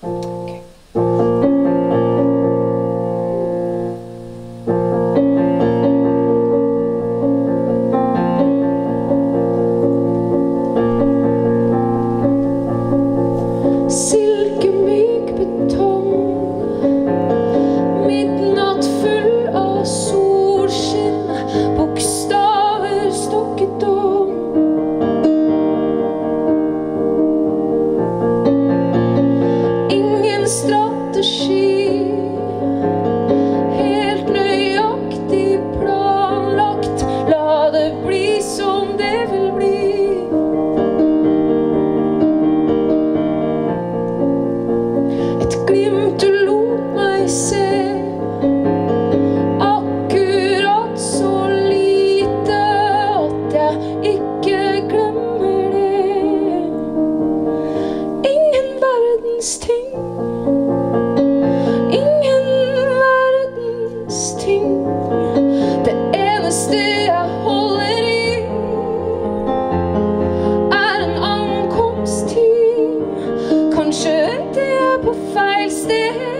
Silkemyk scream to lose myself. Ankomsttid.